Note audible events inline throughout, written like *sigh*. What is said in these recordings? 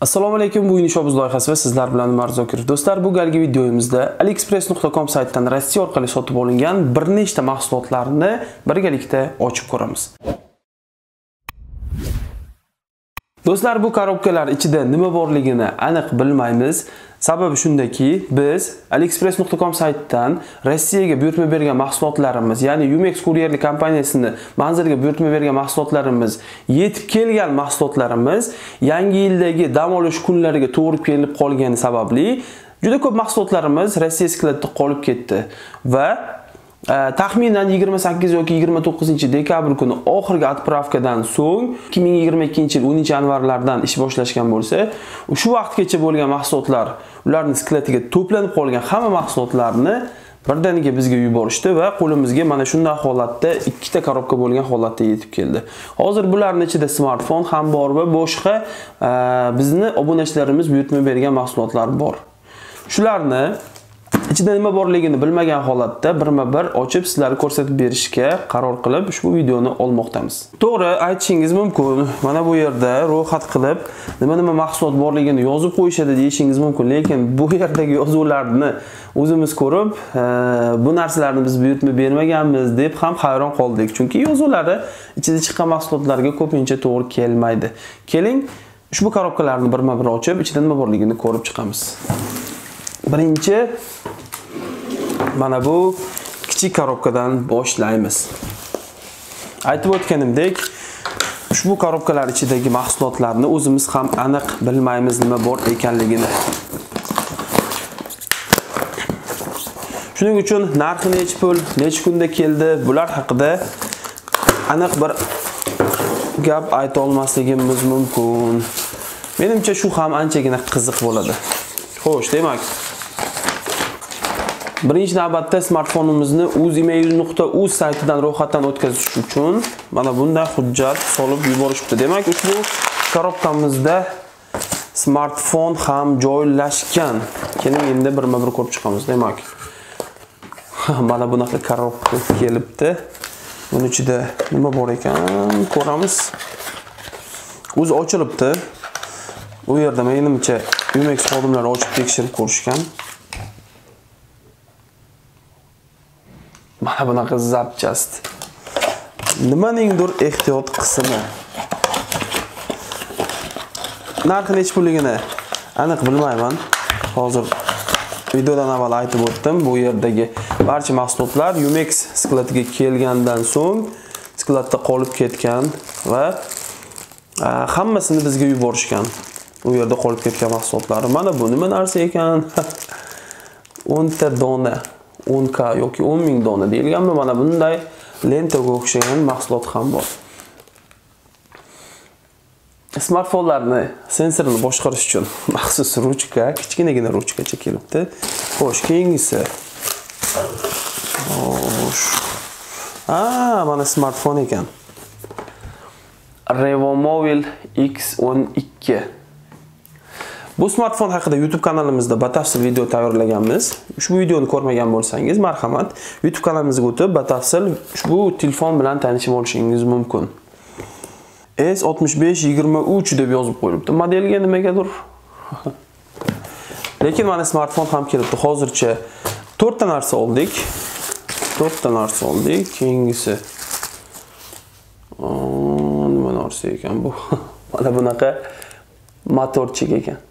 Assalomu alaykum, bu Inishobuz loyihasi va sizlar bilan Umar Zokirov. Do'stlar, bu galgi videomizda aliexpress.com saytidan Rossiya orqali sotib olingan bir nechta mahsulotlarni birgalikda ochib ko'ramiz. Do'stlar, bu korobkalar ichida nima borligini aniq bilmaymiz. Sababi shundaki, biz aliexpress.com saytidan Rossiyaga buyurtma bergan mahsulotlarimiz, ya'ni Umex kuryerlik kompaniyasini manzilga buyurtma bergan mahsulotlarimiz, yetib kelgan mahsulotlarimiz yangi yildagi dam olish kunlariga to'g'ri kelib qolgani sababli juda ko'p mahsulotlarimiz Rossiya skladida qolib ketdi. Va Э, taxminan 28 yoki 29 dekabr kuni oxirgi отправкадан so'ng 2022 yil 10 yanvarlardan ish boshlashgan bo'lsa, shu vaqtgacha bo'lgan mahsulotlar, ularni skletiga to'planib qolgan hamma mahsulotlarni birdaniga bizga yuborishdi va qo'limizga mana shunday holatda ikkita korobka bo'lgan holatda yetib keldi. Hozir bularni ichida smartfon ham bor va boshqa e, bizni obunachilarimiz buyurtma bergan mahsulotlar bor. Shularni ichida nima borligini bilmagan holatda birma-bir ochib sizlarga ko'rsatib berishga qaror qilib ushbu videoni olmoqdamiz. To'g'ri, aytishingiz mumkin. Mana bu yerda ro'yxat qilib, nima-nima mahsulot borligini yozib qo'yishadi deyishingiz mumkin, lekin bu yerdagi yozuvlarni o'zimiz ko'rib, e, bu narsalarni biz buyurtma bermaganmiz deb ham hayron qoldik. Chunki yozuvlari ichida chiqqan mahsulotlarga ko'pincha to'g'ri kelmaydi. Keling, ushbu korobkalarni birma-bir ochib, ichida nima borligini ko'rib chiqamiz. Birinchi mana bu kichik korobkadan boshlaymiz. Aytib o'tganimdek, ushbu korobkalar ichidagi mahsulotlarni o'zimiz ham aniq bilmaymiz nima bor ekanligini. Shuning uchun narxi necha pul, necha kunda keldi, bular haqida aniq bir gap ayta olmasligimiz mumkin. Menimcha shu ham anchagina qiziq bo'ladi. Xo'sh, demak, Birinchi navbatda smartfonimizni uzemail.uz saytidan ro'yxatdan o'tkazish uchun mana bunday hujjat solib yuborishibdi. Demak, ushbu korobkamizda smartfon ham joylashgan. Keling endi birma-bir ko'rib chiqamiz. Demak, *laughs* mana bunaqa korobka kelibdi. Buni ichida nima bor ekan ko'ramiz. O'zi ochilibdi. U yerda menimcha Umex xodimlari ochib tekshirib ko'rishgan. Bunaqa zapchast. Nimaningdir ehtiyot qismi. Narxi necha pulligini aniq bilmayman. Hozir videodan avval aytib o'tdim bu yerdagi barcha mahsulotlar Umex skladiga kelgandan so'ng skladda qolib ketgan va hammasini bizga yuborishgan u yerda qolib ketgan mahsulotlar. Mana bu nima narsa ekan? *laughs* 10 ta dona. 10k yoki 10 ming dona deyilganmi? Mana bunday lentaga o'xshagan mahsulot ham bor. Smartfonlarni sensorini boshqarish uchun *laughs* maxsus ruchka kichkinagina ruchkacha kelibdi. Xo'sh keyingisi. Xo'sh. A mana smartfon ekan. Revomobile X12 Bu smartfon haqida YouTube kanalimizda batafsil video tayyorlaganmiz. Ushbu videoni ko'rmagan bo'lsangiz, marhamat, YouTube kanalimizga o'tib, batafsil ushbu telefon bilan tanishib olishingiz mumkin. S6523 deb yozib qo'yilibdi. Modelga nimagadir *laughs* Lekin mana smartfon ham kelibdi. Hozircha 4 ta narsa oldik. 4 ta narsa oldik. Keyingisi nima narsa ekan bu? *laughs* Mana bunaqa motorchik ekan.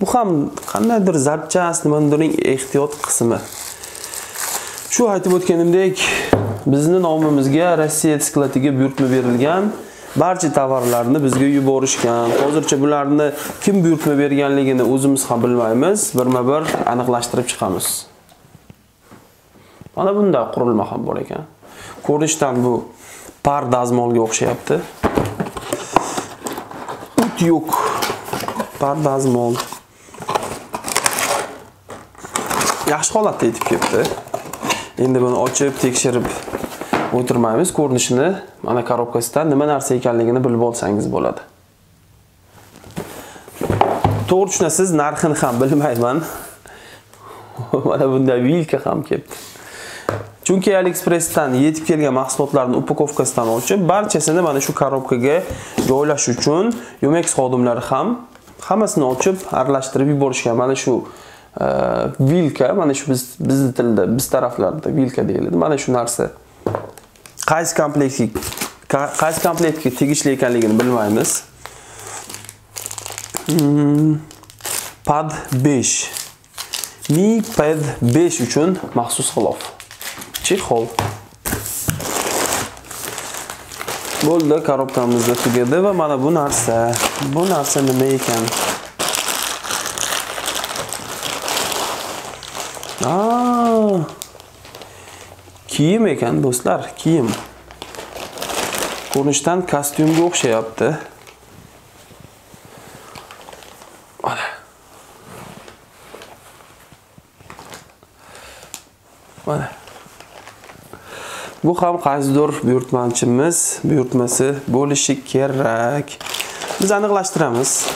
Bu ham qandaydir zapchast, nimanidirning ehtiyot qismi. Shu aytib o'tganimdek, bizni nomimizga Rossiya skladiga buyurtma berilgan barcha tovarlarni bizga yuborishgan. Hozircha bularni kim buyurtma berganligini o'zimiz ham bilmaymiz. Birma-bir aniqlashtirib chiqamiz. Mana bunday qurilma ham bor ekan. Ko'rinishdan bu par dazmolga o'xshayapti. Ut yo'q. Par dazmol. Yaxshi holatda yetib kelibdi. Endi buni ochib, tekshirib o'tirmaymiz. Ko'rinishini mana korobkasidan nima narsa ekanligini bilib olsangiz bo'ladi. To'g'ri tushunasiz, narxini ham bilmayman. *laughs* mana bunday vilka ham kelibdi. chunki aliexpressdan yetib kelgan mahsulotlarni upakovkasidan ochib barchasini mana shu korobkaga joylash uchun yumex xodimlari ham hammasini ochib aralashtirib yuborishgan mana shu vilka mana shu biz bizni tilda biz taraflarda vilka deyiladi. Mana shu narsa. Qaysi komplektga qaysi komplektga tegishli ekanligini bilmaymiz. Hmm, pad 5 mi pad 5 uchun maxsus g'ilof chexol bo'ldi korobkamizda tugadi va mana bu narsa. Bu narsa nima ekan? Kiyim ekan do'stlar kiyim. Ko'rinishdan kostyumga o'xshayapti. Mana. Mana. Bu ham qaysidir buyurtmachimiz buyurtmasi bo'lishi kerak. Biz aniqlashtiramiz.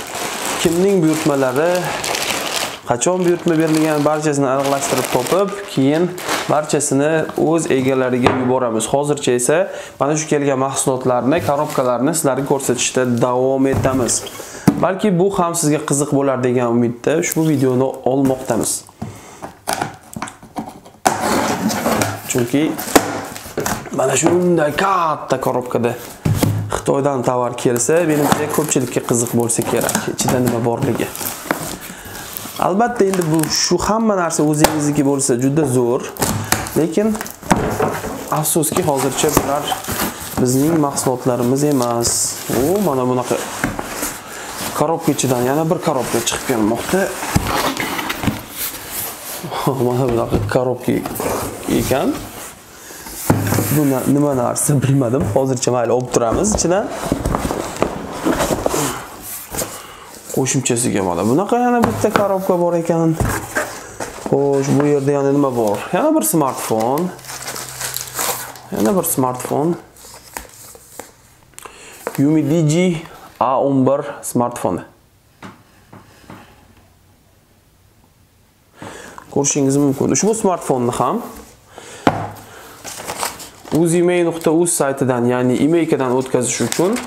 Kimning buyurtmalari qachon buyurtma berilgan barchasini aniqlashtirib topib keyin barchasini o'z egalariga yuboramiz. Hozircha esa mana shu kelgan mahsulotlarni korobkalarni sizlarga ko'rsatishda davom etamiz. Balki bu ham sizga qiziq bo'lar degan umidda ushbu videoni olmoqdamiz. Chunki mana shunday katta korobkada xitoydan tovar kelsa menimcha ko'pchilikka qiziq bo'lsa kerak. Ichida nima borligi? Albatta endi bu shu hamma narsa o'zingizniki bo'lsa juda zo'r. Lekin afsuski hozircha bular bizning mahsulotlarimiz emas. U mana bunaqa korobka ichidan yana bir korobka chiqib kelmoqda. *laughs* Mana bunaqa korobka ekan. Bu nima narsa bilmadim. Hozircha mayli olib turamiz. Ichidan qo'shimchasiga mana bunaqa yana bitta korobka bor ekan. Xo'sh bu yerda yana nima bor? Yana bir smartfon yana bir smartfon Yumi dg A11 smartfoni ko'rishingiz mumkin. Ushbu smartfonni ham uzimay.uz saytidan ya'ni imeykadan o'tkazish uchun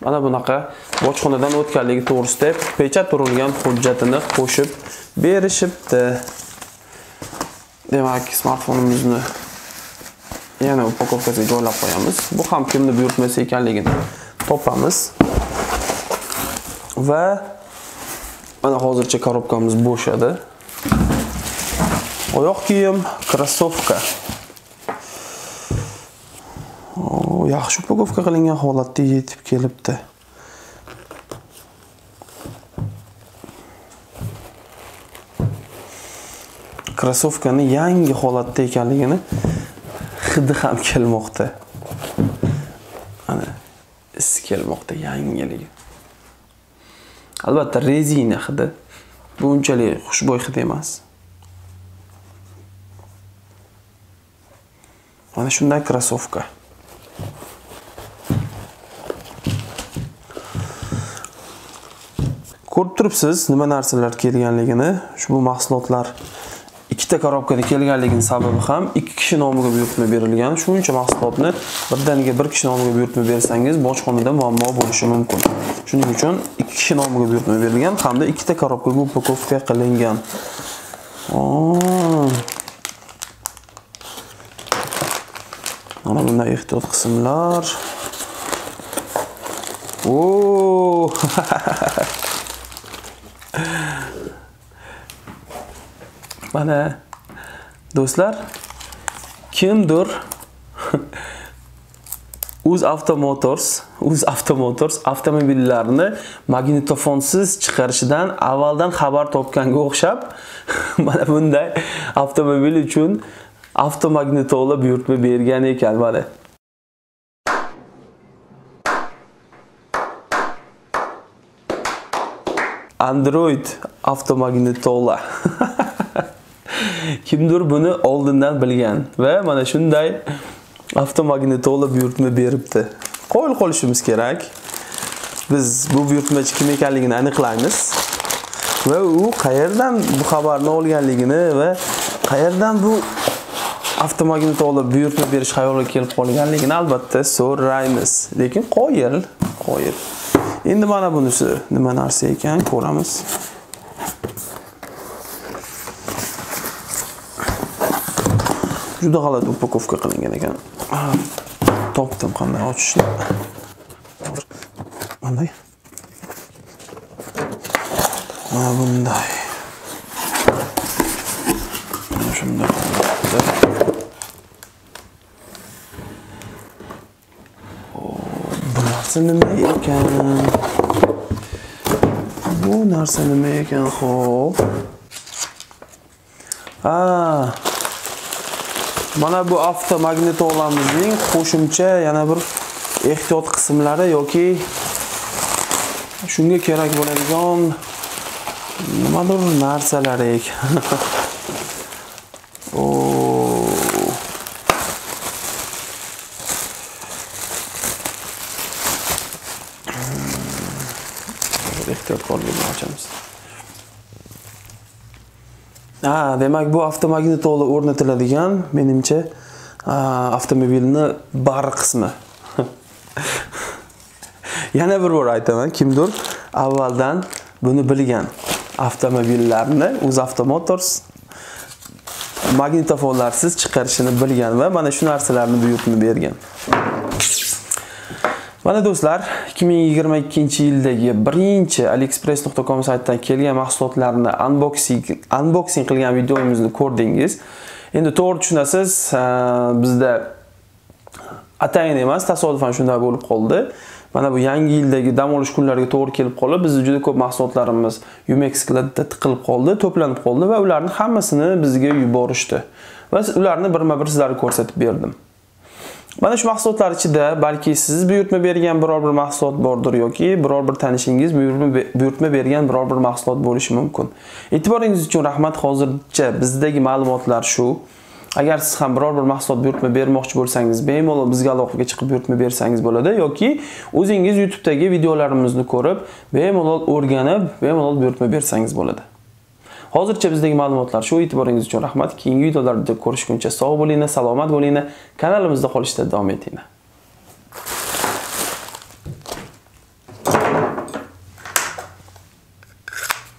mana bunaqa bojxonadan o'tganligi to'g'risida pechat urilgan hujjatini qo'shib berishibdi. Demak smartfonimizni yana upakovkasiga joylab qo'yamiz. Bu ham kimni buyurtmasi ekanligini topamiz. Va mana hozircha korobkamiz bo'shadi. Oyoq kiyim krossovka. Yaxshi upakovka qilingan holatda yetib kelibdi. Krossovkani yangi holatda ekanligini hidi ham kelmoqda. Ana is kelmoqda yangiligi. Albatta rezina hidi bu unchalik xushbo'y hid emas. Mana shunday krossovka. Ko'rib turibsiz nima narsalar kelganligini ushbu mahsulotlar ikkita korobkada kelganligini sababi ham ikki kishi nomiga buyurtma berilgan. Shuncha mahsulotni birdaniga bir kishi nomiga buyurtma bersangiz bojxonada muammo bo'lishi mumkin. Shuning uchun ikki kishi nomiga buyurtma berilgan hamda ikkita korobkaga upakovka qilingan. Mana bunday ehtiyot qismlar. O *laughs* *sighs* mana do'stlar kimdir *laughs* uz avtomotors uz avtomotors avtomobillarni magnitofonsiz chiqarishidan avvaldan xabar topganga o'xshab *laughs* mana bunday avtomobil uchun avtomagnitola buyurtma bergan ekan mana. Android avtomagnitola *laughs* kimdir buni oldindan bilgan va mana shunday avtomagnitola buyurtma beribdi qo'l qolishimiz kerak biz bu buyurtmachi kim ekanligini aniqlaymiz va u qayerdan bu xabarni olganligini va qayerdan bu avtomagnitola buyurtma berish xayoliga kelib qolganligini albatta so'raymiz. Lekin qoyil, qoyil. Endi mana bunisi nima narsa ekan ko'ramiz. Juda g'alati upakovka qilingan ekan. Topdim qanday ochishni. Qanday? Mana bunday. Mana shunday. Bu narsa nima ekan? Bu narsa nima ekan, ho'p Ha. Mana bu avtomagnitolamizning qo'shimcha yana bir ehtiyot qismlari yoki shunga kerak bo'ladigan nimadir narsalar ekan. *laughs* ehtiyotkorlik bilan ochamiz. Ha, demak bu avtomagnitola o'rnatiladigan menimcha ah, avtomobilni bari qismi. *laughs* Yana bir bor aytaman, kimdir avvaldan buni bilgan avtomobillarni UzAuto Motors magnitofonlarsiz chiqarishini bilgan va mana shu narsalarni buyurtma bergan. Mana do'stlar, 2022-yildagi birinchi aliexpress.com saytidan kelgan mahsulotlarni unboxing unboxing qilgan videomizni ko'rdingiz. Endi to'g'ri tushunasiz, bizda atayin emas, tasodifan shunday bo'lib qoldi. Mana bu yangi yildagi dam olish kunlariga to'g'ri kelib qolib, bizda juda ko'p mahsulotlarimiz Umex tiqilib qoldi, to'planib qoldi va ularning hammasini bizga yuborishdi. Va ularni birma-bir sizlarga ko'rsatib berdim. Mana shu mahsulotlar ichida balki siz buyurtma bergan biror bir mahsulot bordir yoki biror bir tanishingiz buyurtma bergan biror bir mahsulot bo'lishi mumkin. E'tiboringiz uchun rahmat. Hozircha bizdagi ma'lumotlar shu. Agar siz ham biror bir mahsulot buyurtma bermoqchi bo'lsangiz, bemalol bizga aloqaga chiqib buyurtma bersangiz bo'ladi yoki o'zingiz YouTube'dagi videolarimizni ko'rib, bemalol o'rganib, bemalol buyurtma bersangiz bo'ladi. Hozircha bizdagi ma'lumotlar shu e'tiboringiz uchun rahmat. Keyingi videolarda ko'rishguncha sog' bo'linglar, salomat bo'linglar. Kanalimizda qolishda davom etinglar.